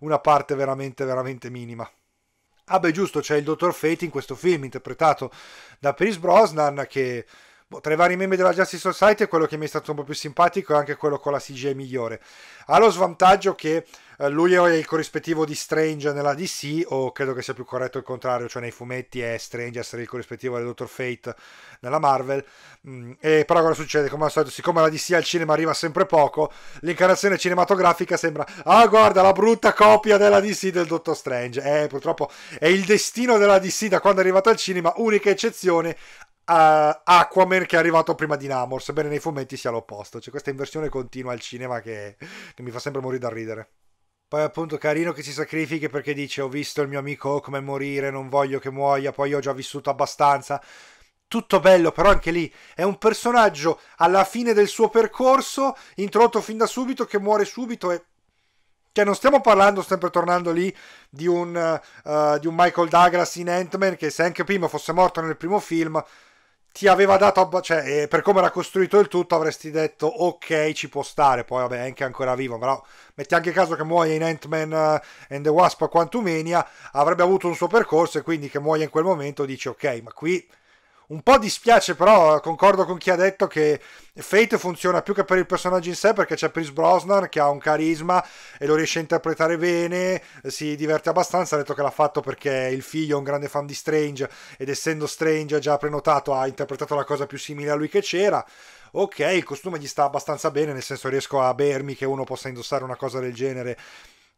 una parte veramente veramente minima. Ah beh giusto, c'è il Dottor Fate in questo film interpretato da Pierce Brosnan che boh, tra i vari membri della Justice Society è quello che mi è stato un po' più simpatico e anche quello con la CGI migliore. Ha lo svantaggio che eh, lui è il corrispettivo di Strange nella DC, o credo che sia più corretto il contrario, cioè nei fumetti è Strange essere il corrispettivo del Dottor Fate nella Marvel. Mm, e però cosa succede? Come al solito, siccome la DC al cinema arriva sempre poco, l'incarnazione cinematografica sembra, ah guarda la brutta copia della DC del Dottor Strange. Eh, purtroppo è il destino della DC da quando è arrivato al cinema, unica eccezione, uh, Aquaman che è arrivato prima di Namor, sebbene nei fumetti sia l'opposto. C'è questa inversione continua al cinema che, che mi fa sempre morire da ridere. Poi appunto carino che si sacrifichi perché dice ho visto il mio amico come morire, non voglio che muoia, poi ho già vissuto abbastanza. Tutto bello, però anche lì è un personaggio alla fine del suo percorso, introdotto fin da subito, che muore subito e cioè, non stiamo parlando, sempre tornando lì, di un, uh, di un Michael Douglas in Ant-Man che se anche prima fosse morto nel primo film, ti aveva dato, cioè, eh, per come era costruito il tutto, avresti detto ok, ci può stare. Poi, vabbè, è anche ancora vivo. Però metti anche caso che muoia in Ant-Man uh, and the Wasp a Quantumania, avrebbe avuto un suo percorso e quindi che muoia in quel momento dici ok, ma qui un po' dispiace, però concordo con chi ha detto che Fate funziona più che per il personaggio in sé perché c'è Chris Brosnan che ha un carisma e lo riesce a interpretare bene, si diverte abbastanza, ha detto che l'ha fatto perché il figlio è un grande fan di Strange ed essendo Strange già prenotato ha interpretato la cosa più simile a lui che c'era. Ok, il costume gli sta abbastanza bene, nel senso riesco a bermi che uno possa indossare una cosa del genere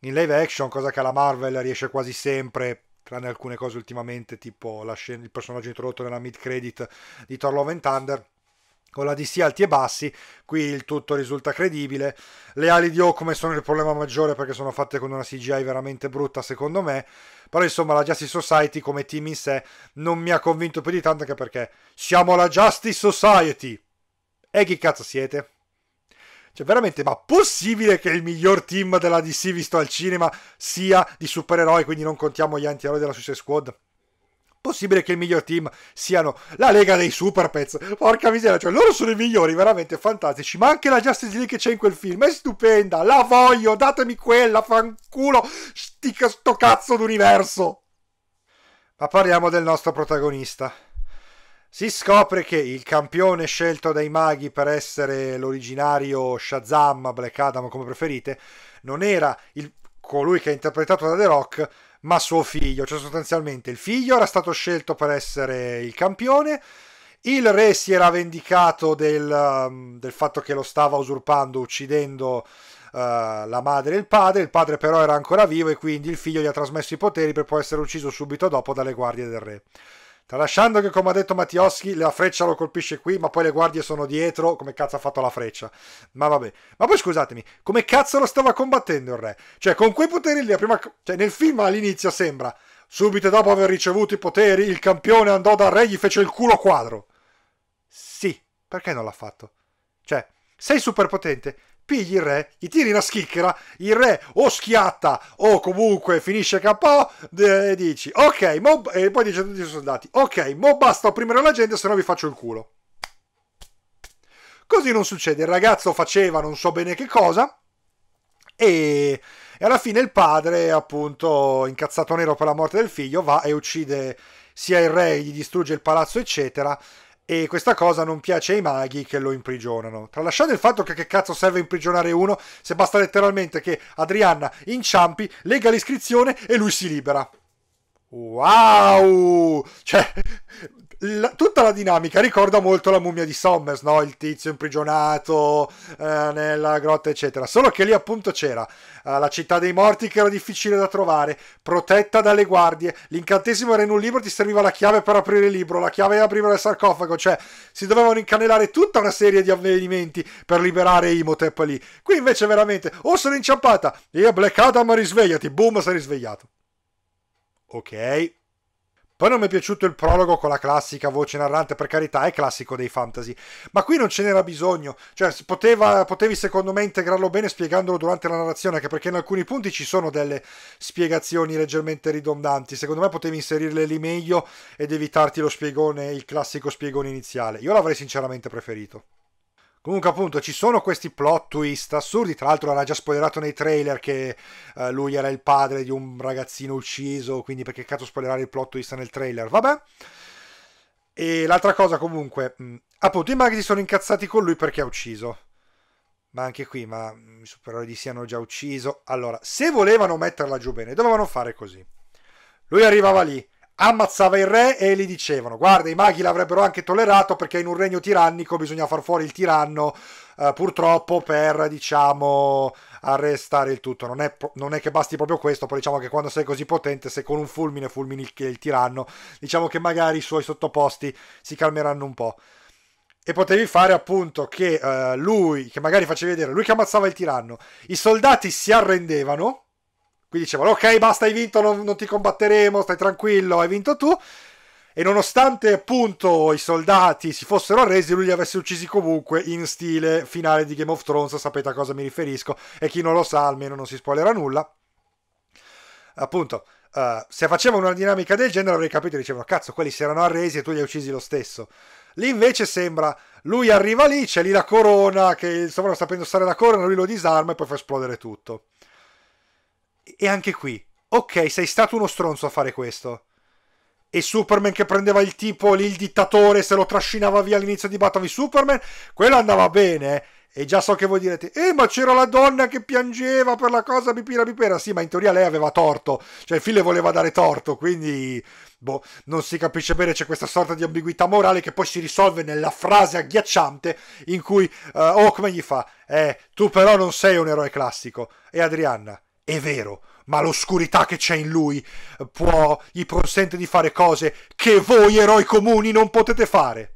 in live action, cosa che la Marvel riesce quasi sempre tranne alcune cose ultimamente, tipo scena, il personaggio introdotto nella mid credit di Thor Love and Thunder. Con la DC alti e bassi, qui il tutto risulta credibile. Le ali di Okume sono il problema maggiore perché sono fatte con una CGI veramente brutta, secondo me. Però insomma, la Justice Society come team in sé non mi ha convinto più di tanto, anche perché siamo la Justice Society. E chi cazzo siete? Cioè, veramente, ma possibile che il miglior team della DC visto al cinema sia di supereroi, quindi non contiamo gli anti-eroi della Suicide Squad? Possibile che il miglior team siano la Lega dei Super Pets? Porca miseria, cioè loro sono i migliori, veramente fantastici. Ma anche la Justice League che c'è in quel film è stupenda. La voglio, datemi quella, fanculo. Stica sto cazzo d'universo. Ma parliamo del nostro protagonista. Si scopre che il campione scelto dai maghi per essere l'originario Shazam, Black Adam come preferite, non era il, colui che è interpretato da The Rock, ma suo figlio. Cioè sostanzialmente il figlio era stato scelto per essere il campione, il re si era vendicato del, um, del fatto che lo stava usurpando uccidendo uh, la madre e il padre, il padre però era ancora vivo e quindi il figlio gli ha trasmesso i poteri per poi essere ucciso subito dopo dalle guardie del re. Tralasciando che, come ha detto Mattioschi, la freccia lo colpisce qui, ma poi le guardie sono dietro, come cazzo ha fatto la freccia? Ma vabbè. Ma poi scusatemi, come cazzo lo stava combattendo il re? Cioè, con quei poteri lì, prima... cioè, nel film all'inizio sembra, subito dopo aver ricevuto i poteri, il campione andò dal re e gli fece il culo quadro. Sì, perché non l'ha fatto? Cioè, sei super potente, pigli il re, gli tiri una schicchera, il re o schiatta o comunque finisce KO e dici ok, mo, e poi dice a tutti i soldati ok, mo basta opprimere la gente se no vi faccio il culo. Così non succede, il ragazzo faceva non so bene che cosa e, e alla fine il padre appunto incazzato nero per la morte del figlio va e uccide sia il re, gli distrugge il palazzo eccetera e questa cosa non piace ai maghi che lo imprigionano. Tralasciando il fatto che che cazzo serve imprigionare uno se basta letteralmente che Adrianna inciampi, lega l'iscrizione e lui si libera. Wow! Cioè, la, tutta la dinamica ricorda molto la mummia di Sommers, no? il tizio imprigionato eh, nella grotta, eccetera. Solo che lì appunto c'era eh, la città dei morti che era difficile da trovare, protetta dalle guardie. L'incantesimo era in un libro, ti serviva la chiave per aprire il libro, la chiave per aprire il sarcofago, cioè si dovevano incanelare tutta una serie di avvenimenti per liberare Imhotep lì. Qui invece veramente, oh sono inciampata, e Black Adam risvegliati, boom, sei risvegliato. Ok, poi non mi è piaciuto il prologo con la classica voce narrante, per carità, è classico dei fantasy, ma qui non ce n'era bisogno, cioè poteva, potevi secondo me integrarlo bene spiegandolo durante la narrazione, anche perché in alcuni punti ci sono delle spiegazioni leggermente ridondanti, secondo me potevi inserirle lì meglio ed evitarti lo spiegone, il classico spiegone iniziale, io l'avrei sinceramente preferito. Comunque, appunto, ci sono questi plot twist assurdi. Tra l'altro, era già spoilerato nei trailer che uh, lui era il padre di un ragazzino ucciso. Quindi, perché cazzo spoilerare il plot twist nel trailer? Vabbè. E l'altra cosa, comunque, mh, appunto, i maghi si sono incazzati con lui perché ha ucciso. Ma anche qui, ma i supereroi di sì hanno già ucciso. Allora, se volevano metterla giù bene, dovevano fare così. Lui arrivava lì, ammazzava il re e gli dicevano guarda i maghi l'avrebbero anche tollerato perché in un regno tirannico bisogna far fuori il tiranno eh, purtroppo per diciamo arrestare il tutto. Non è, non è, che basti proprio questo poi diciamo che quando sei così potente se con un fulmine fulmini il, il tiranno diciamo che magari i suoi sottoposti si calmeranno un po' e potevi fare appunto che eh, lui che magari facevi vedere lui che ammazzava il tiranno i soldati si arrendevano qui dicevano ok basta hai vinto non, non ti combatteremo stai tranquillo hai vinto tu e nonostante appunto i soldati si fossero arresi, lui li avesse uccisi comunque in stile finale di Game of Thrones, sapete a cosa mi riferisco, e chi non lo sa almeno non si spoilerà nulla. Appunto, uh, se facevano una dinamica del genere avrei capito dicevano cazzo, quelli si erano arresi e tu li hai uccisi lo stesso. Lì invece sembra lui arriva lì, c'è lì la corona, che sovrano sta per indossare la corona, lui lo disarma e poi fa esplodere tutto. E anche qui, ok, sei stato uno stronzo a fare questo. E Superman che prendeva il tipo lì, il dittatore, se lo trascinava via all'inizio di Batman Superman, quello andava bene, eh. E già so che voi direte, eh ma c'era la donna che piangeva per la cosa bipira bipera. Sì, ma in teoria lei aveva torto, cioè il film le voleva dare torto, quindi boh, non si capisce bene, c'è questa sorta di ambiguità morale che poi si risolve nella frase agghiacciante in cui uh, Hawkman gli fa, eh, tu però non sei un eroe classico. E Adrianna, è vero, ma l'oscurità che c'è in lui può, gli consente di fare cose che voi eroi comuni non potete fare.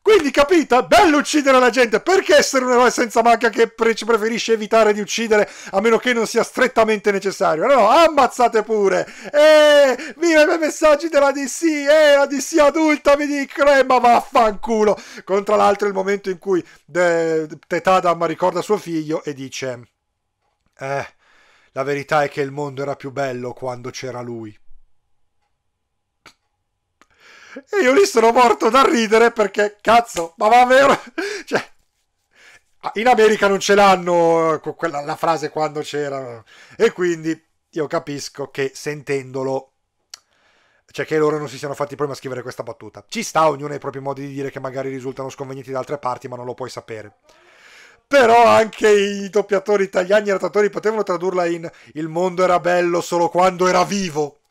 Quindi capita? Bello uccidere la gente. Perché essere un eroe senza macchia che pre- preferisce evitare di uccidere a meno che non sia strettamente necessario? No, no, ammazzate pure. Eh, viva i messaggi della DC. Eh, la DC adulta mi dicono, eh, ma vaffanculo. Contra l'altro il momento in cui de- Tetadam ricorda suo figlio e dice, eh, la verità è che il mondo era più bello quando c'era lui. E io lì sono morto da ridere perché, cazzo, ma va vero? <laughs> Cioè, in America non ce l'hanno eh, quella, la frase quando c'era. E quindi io capisco che sentendolo cioè che loro non si siano fatti prima scrivere questa battuta. Ci sta, ognuno ha i propri modi di dire che magari risultano sconvenienti da altre parti, ma non lo puoi sapere. Però anche i doppiatori italiani e i trattatori potevano tradurla in il mondo era bello solo quando era vivo.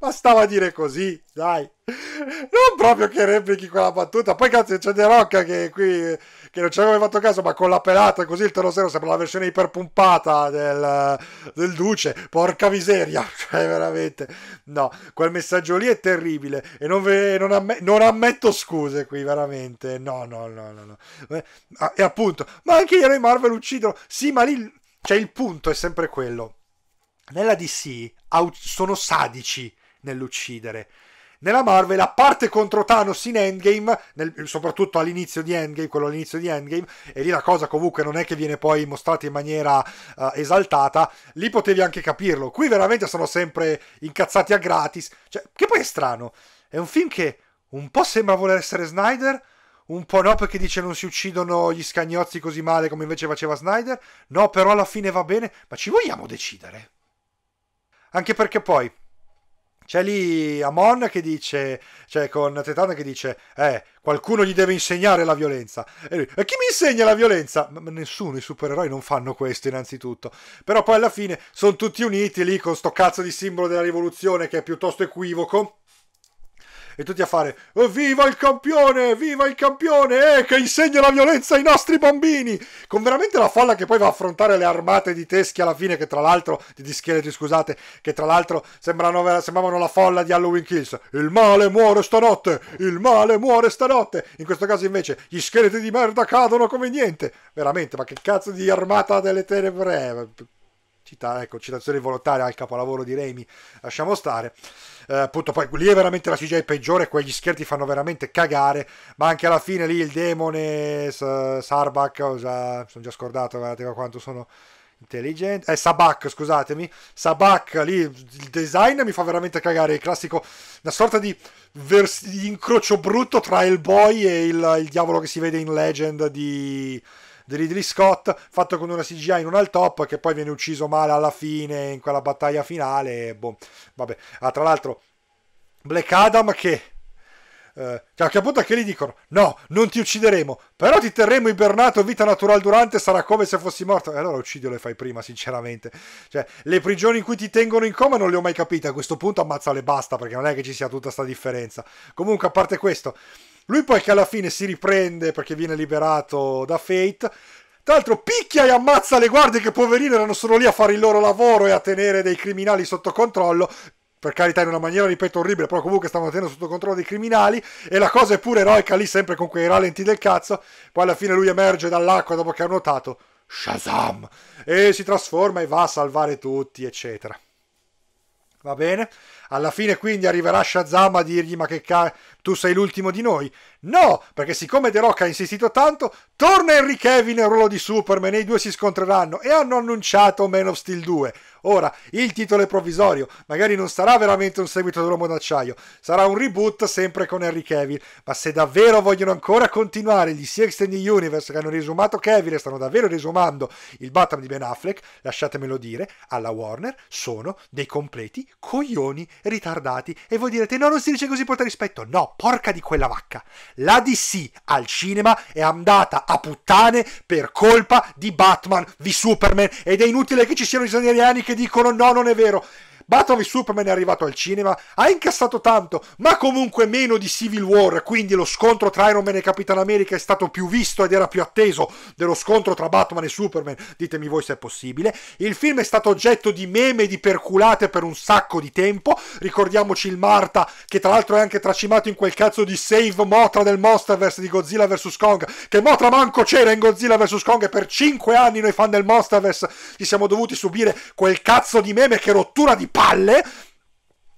Bastava dire così, dai. Non proprio che replichi quella battuta. Poi cazzo c'è De Rocca che qui che non ci aveva fatto caso, ma con la pelata così il Terosero sembra la versione iperpumpata del, del Duce. Porca miseria, <laughs> cioè veramente. No, quel messaggio lì è terribile e non, ve, non, amm- non ammetto scuse qui, veramente. No, no, no, no. no. Eh, e appunto, ma anche gli eroi Marvel uccidono. Sì, ma lì, cioè il punto è sempre quello. Nella DC sono sadici nell'uccidere. Nella Marvel, a parte contro Thanos in Endgame, nel, soprattutto all'inizio di Endgame, quello all'inizio di Endgame, e lì la cosa comunque non è che viene poi mostrata in maniera uh, esaltata, lì potevi anche capirlo. Qui veramente sono sempre incazzati a gratis, cioè, che poi è strano. È un film che un po' sembra voler essere Snyder, un po' no perché dice non si uccidono gli scagnozzi così male come invece faceva Snyder, no però alla fine va bene, ma ci vogliamo decidere? Anche perché poi c'è lì Amon che dice, cioè con Tetana che dice, eh, qualcuno gli deve insegnare la violenza. E lui, e chi mi insegna la violenza? Ma nessuno, i supereroi non fanno questo innanzitutto. Però poi alla fine sono tutti uniti lì con sto cazzo di simbolo della rivoluzione che è piuttosto equivoco e tutti a fare oh, viva il campione, viva il campione, eh, che insegna la violenza ai nostri bambini, con veramente la folla che poi va a affrontare le armate di teschi alla fine, che tra l'altro, di scheletri scusate, che tra l'altro sembrano, sembravano la folla di Halloween Kills, il male muore stanotte, il male muore stanotte, in questo caso invece gli scheletri di merda cadono come niente, veramente, ma che cazzo di armata delle tenebre Cita, ecco, citazione volontaria al capolavoro di Raimi, lasciamo stare. Eh, appunto, poi lì è veramente la CGI peggiore, quegli scherzi fanno veramente cagare, ma anche alla fine lì il demone, Sarbak, oh, già, sono già scordato, guardate quanto sono intelligente. Eh, Sabak, scusatemi. Sabak, lì il design mi fa veramente cagare. Il classico, una sorta di, vers- incrocio brutto tra il boy e il, il, diavolo che si vede in Legend di, di Ridley Scott, fatto con una CGI non al top, che poi viene ucciso male alla fine, in quella battaglia finale. Boh, vabbè. Ah, tra l'altro, Black Adam che... Eh, cioè, che appunto che gli dicono no, non ti uccideremo però ti terremo ibernato vita naturale durante sarà come se fossi morto e allora uccidilo e fai prima sinceramente cioè, le prigioni in cui ti tengono in coma non le ho mai capite a questo punto ammazzale e basta perché non è che ci sia tutta questa differenza comunque a parte questo lui poi che alla fine si riprende perché viene liberato da Fate. Tra l'altro picchia e ammazza le guardie che poverine erano solo lì a fare il loro lavoro e a tenere dei criminali sotto controllo. Per carità in una maniera, ripeto, orribile, però comunque stavano tenendo sotto controllo dei criminali. E la cosa è pure eroica lì, sempre con quei ralenti del cazzo. Poi alla fine lui emerge dall'acqua dopo che ha nuotato. Shazam! E si trasforma e va a salvare tutti, eccetera. Va bene? Alla fine quindi arriverà Shazam a dirgli ma che cazzo, tu sei l'ultimo di noi? No, perché siccome The Rock ha insistito tanto, torna Henry Cavill nel ruolo di Superman e i due si scontreranno e hanno annunciato Man of Steel 2. Ora, il titolo è provvisorio, magari non sarà veramente un seguito dell'uomo d'acciaio, sarà un reboot sempre con Henry Cavill, ma se davvero vogliono ancora continuare gli DC Extended Universe che hanno risumato Cavill e stanno davvero risumando il Batman di Ben Affleck, lasciatemelo dire, alla Warner sono dei completi coglioni ritardati. E voi direte, no, non si dice così porta rispetto. No, porca di quella vacca. La DC al cinema è andata a puttane per colpa di Batman v Superman ed è inutile che ci siano i italiani che dicono no, non è vero. Batman v Superman è arrivato al cinema, ha incassato tanto, ma comunque meno di Civil War, quindi lo scontro tra Iron Man e Capitan America è stato più visto ed era più atteso dello scontro tra Batman e Superman, ditemi voi se è possibile. Il film è stato oggetto di meme e di perculate per un sacco di tempo, ricordiamoci il Marta, che tra l'altro è anche tracimato in quel cazzo di Save Motra del Monsterverse di Godzilla vs. Kong, che Motra manco c'era in Godzilla vs. Kong e per 5 anni noi fan del Monsterverse ci siamo dovuti subire quel cazzo di meme che rottura di palle.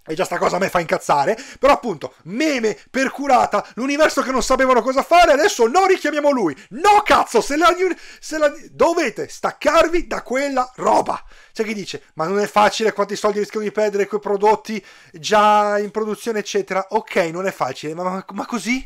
E già sta cosa a me fa incazzare. Però appunto, meme percurata, l'universo che non sapevano cosa fare, adesso non richiamiamo lui. No cazzo, se la, se la dovete staccarvi da quella roba. C'è chi dice, ma non è facile quanti soldi rischiano di perdere quei prodotti già in produzione, eccetera. Ok, non è facile, ma, ma, ma così?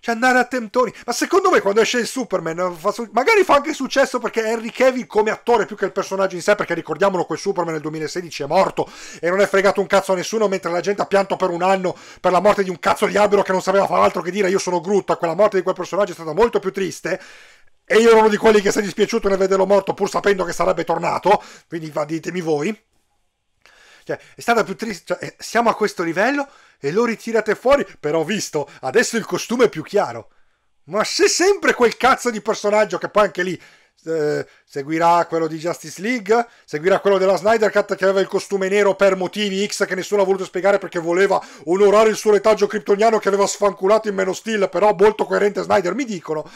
Cioè andare a tentoni. Ma secondo me quando esce il Superman, fa su- magari fa anche successo perché Henry Cavill come attore più che il personaggio in sé, perché ricordiamolo quel Superman nel 2016 è morto e non è fregato un cazzo a nessuno, mentre la gente ha pianto per un anno per la morte di un cazzo di albero che non sapeva fare altro che dire io sono Groot, quella morte di quel personaggio è stata molto più triste. E io ero uno di quelli che si è dispiaciuto nel vederlo morto pur sapendo che sarebbe tornato, quindi ditemi voi. Cioè, è stata più triste. Cioè, siamo a questo livello e lo ritirate fuori. Però visto, adesso il costume è più chiaro. Ma se sempre quel cazzo di personaggio che poi anche lì eh, seguirà quello di Justice League, seguirà quello della Snyder Cut che aveva il costume nero per motivi X che nessuno ha voluto spiegare perché voleva onorare il suo retaggio kryptoniano che aveva sfanculato in meno stile, però molto coerente Snyder, mi dicono.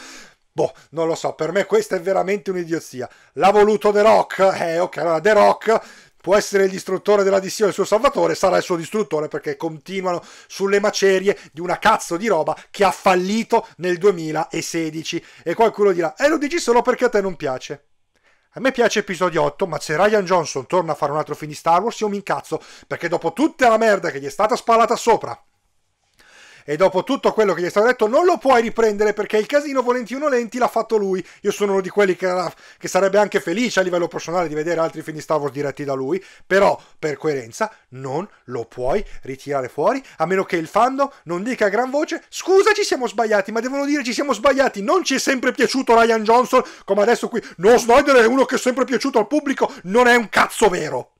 Boh, non lo so, per me questa è veramente un'idiozia. L'ha voluto The Rock? Eh, ok, allora The Rock può essere il distruttore della DC o il suo salvatore, sarà il suo distruttore perché continuano sulle macerie di una cazzo di roba che ha fallito nel 2016. E qualcuno dirà, e eh, lo dici solo perché a te non piace. A me piace episodio 8, ma se Ryan Johnson torna a fare un altro film di Star Wars io mi incazzo, perché dopo tutta la merda che gli è stata spalata sopra, e dopo tutto quello che gli è stato detto non lo puoi riprendere perché il casino volenti o nolenti l'ha fatto lui. Io sono uno di quelli che, che, sarebbe anche felice a livello personale di vedere altri film di Star Wars diretti da lui, però per coerenza non lo puoi ritirare fuori a meno che il fandom non dica a gran voce scusa ci siamo sbagliati, ma devono dire ci siamo sbagliati, non ci è sempre piaciuto Ryan Johnson come adesso qui. No, Snyder è uno che è sempre piaciuto al pubblico, non è un cazzo vero.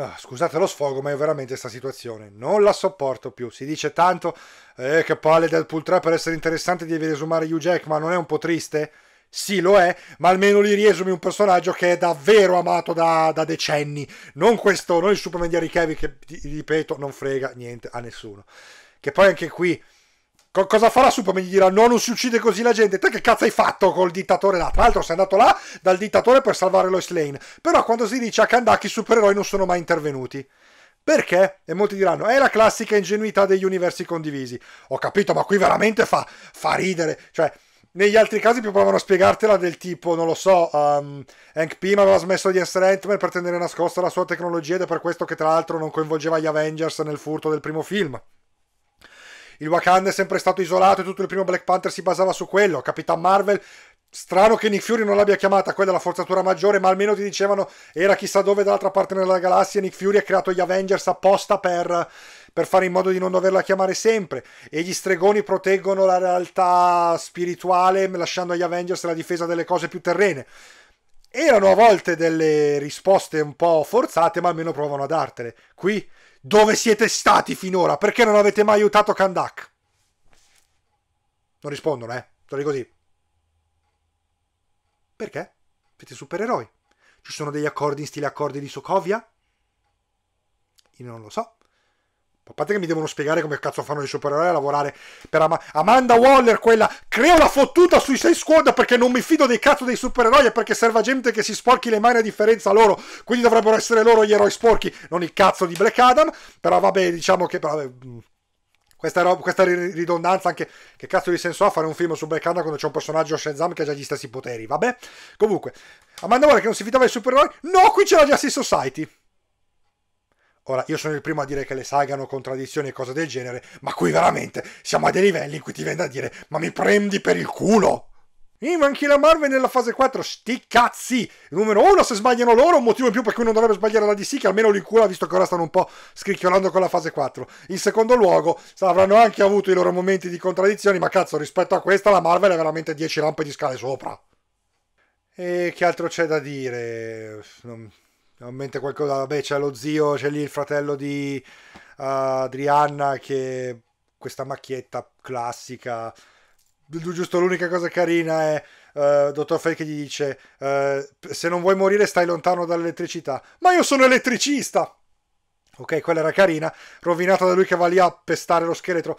Ah, scusate lo sfogo, ma io veramente questa situazione non la sopporto più. Si dice tanto eh, che palle del Pool 3 per essere interessante devi riesumare Hugh Jack, ma non è un po' triste? Sì, lo è, ma almeno li riesumi un personaggio che è davvero amato da, da decenni. Non questo, non il Superman di Harry Cavill che, ripeto, non frega niente a nessuno. Che poi anche qui Co- cosa farà Superman? Gli dirà no, non si uccide così la gente. Te che cazzo hai fatto col dittatore là? Tra l'altro sei andato là dal dittatore per salvare Lois Lane. Però quando si dice a Kandaki i supereroi non sono mai intervenuti. Perché? E molti diranno, è la classica ingenuità degli universi condivisi. Ho capito, ma qui veramente fa, fa ridere. Cioè, negli altri casi più provano a spiegartela del tipo, non lo so, um, Hank Pym aveva smesso di essere Ant-Man per tenere nascosta la sua tecnologia ed è per questo che tra l'altro non coinvolgeva gli Avengers nel furto del primo film il Wakanda è sempre stato isolato e tutto il primo Black Panther si basava su quello. Capitan Marvel Strano che Nick Fury non l'abbia chiamata quella la forzatura maggiore, ma almeno ti dicevano era chissà dove dall'altra parte nella galassia. Nick Fury ha creato gli Avengers apposta per, per, fare in modo di non doverla chiamare sempre. E gli stregoni proteggono la realtà spirituale, lasciando agli Avengers la difesa delle cose più terrene. Erano a volte delle risposte un po' forzate, ma almeno provano a dartele. Qui dove siete stati finora? Perché non avete mai aiutato Kandak? Non rispondono, eh? Sono così. Perché? Siete supereroi. Ci sono degli accordi in stile accordi di Sokovia? Io non lo so. A parte che mi devono spiegare come cazzo fanno i supereroi a lavorare per Am- Amanda Waller, quella crea una fottuta sui 6 squad perché non mi fido dei cazzo dei supereroi e perché serve a gente che si sporchi le mani a differenza loro. Quindi dovrebbero essere loro gli eroi sporchi, non il cazzo di Black Adam. Però vabbè, diciamo che vabbè, Questa, roba, questa ridondanza anche che cazzo di senso ha fare un film su Black Panther quando c'è un personaggio Shazam che ha già gli stessi poteri vabbè comunque Amanda Waller che non si fidava dei supereroi no qui c'è la Justice Society Ora, io sono il primo a dire che le saghe hanno contraddizioni e cose del genere, ma qui veramente siamo a dei livelli in cui ti viene da dire, ma mi prendi per il culo! Mi manchi la Marvel nella fase 4, sti cazzi! Numero uno, se sbagliano loro, un motivo in più per cui non dovrebbe sbagliare la DC, che almeno li cura, visto che ora stanno un po' scricchiolando con la fase 4. In secondo luogo, avranno anche avuto i loro momenti di contraddizioni, ma cazzo, rispetto a questa, la Marvel è veramente 10 lampe di scale sopra. E che altro c'è da dire? Non ho in mente qualcosa, vabbè c'è lo zio, c'è lì il fratello di uh, Adrianna che questa macchietta classica, giusto l'unica cosa carina è uh, Dottor Fake che gli dice uh, se non vuoi morire stai lontano dall'elettricità, ma io sono elettricista! Ok, quella era carina, rovinata da lui che va lì a pestare lo scheletro.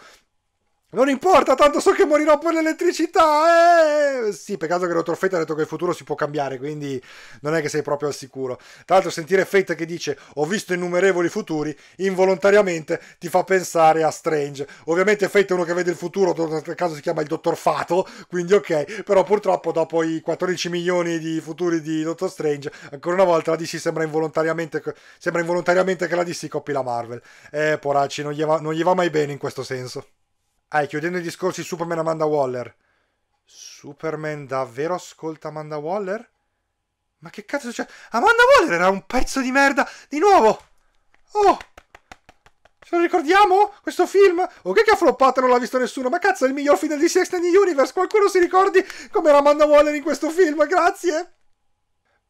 Non importa, tanto so che morirò per l'elettricità. Eh! Sì, peccato che Dottor Fate ha detto che il futuro si può cambiare, quindi non è che sei proprio al sicuro. Tra l'altro, sentire Fate che dice ho visto innumerevoli futuri, involontariamente ti fa pensare a Strange. Ovviamente Fate è uno che vede il futuro, nel caso si chiama il Dottor Fato, quindi ok, però purtroppo dopo i 14 milioni di futuri di Dottor Strange, ancora una volta la DC sembra involontariamente, sembra involontariamente che la DC coppi la Marvel. Eh, poracci, non gli va, non gli va mai bene in questo senso. Ah, chiudendo i discorsi Superman Amanda Waller. Superman davvero ascolta Amanda Waller? Ma che cazzo c'è? Amanda Waller era un pezzo di merda di nuovo! Oh! Ce lo ricordiamo? Questo film? Ok che ha floppato e non l'ha visto nessuno, ma cazzo è il miglior film DC Extended Universe! Qualcuno si ricordi come era Amanda Waller in questo film? Grazie!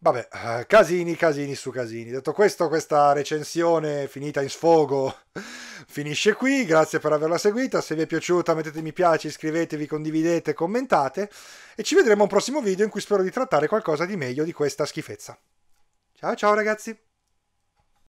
Vabbè, uh, casini, casini su casini. Detto questo, questa recensione finita in sfogo <laughs> finisce qui. Grazie per averla seguita. Se vi è piaciuta mettete mi piace, iscrivetevi, condividete, commentate e ci vedremo un prossimo video in cui spero di trattare qualcosa di meglio di questa schifezza. Ciao ciao ragazzi!